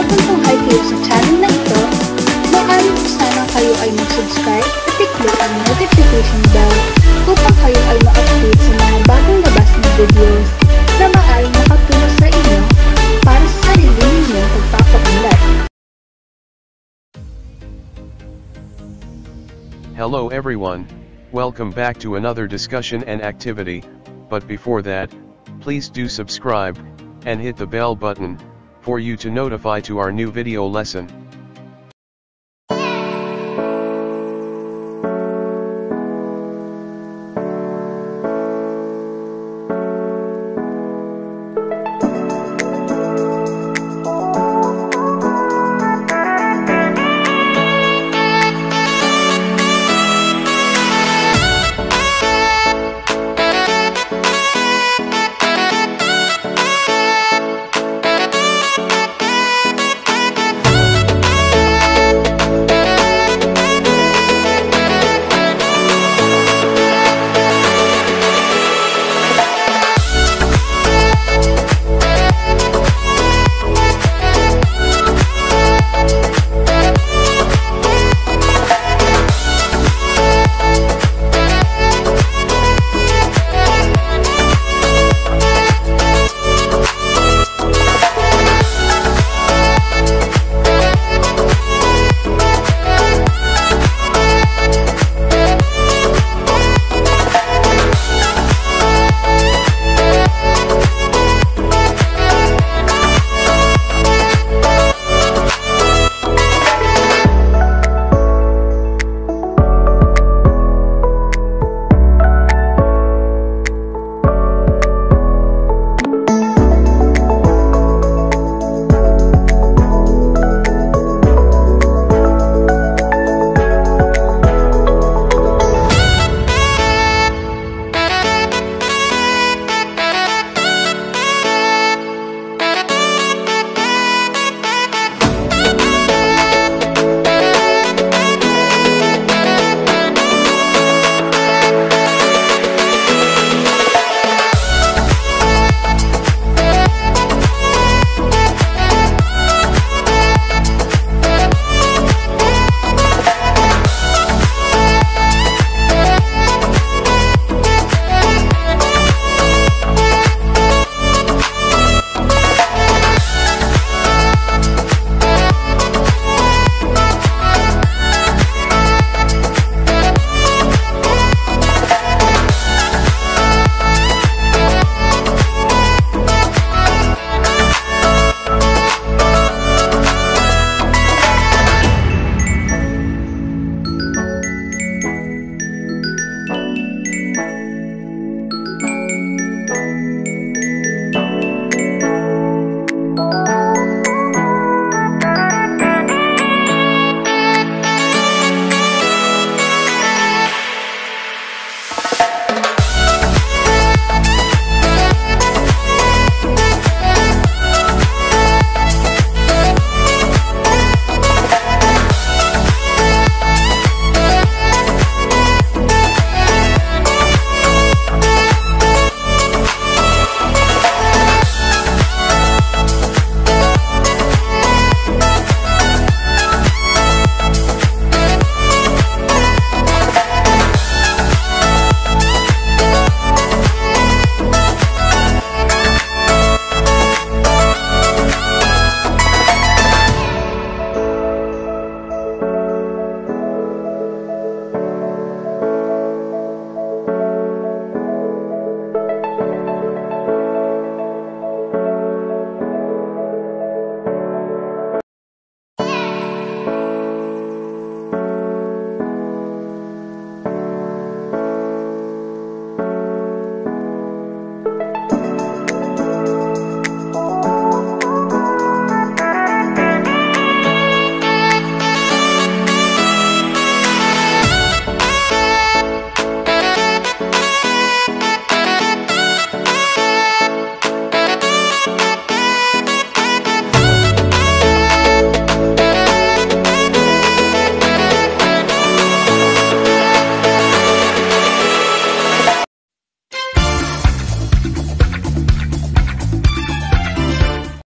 Tunghay kayo sa channel na ito, maaari po sana kayo ay mag-subscribe at i-click ang notification bell upang kayo ay ma-update sa mga bagong labas na videos na maaaring makatulong sa inyo para sa sarili ninyong pagpapaunlad. Hello everyone, welcome back to another discussion and activity, but before that, please do subscribe, and hit the bell button, for you to notify to our new video lesson.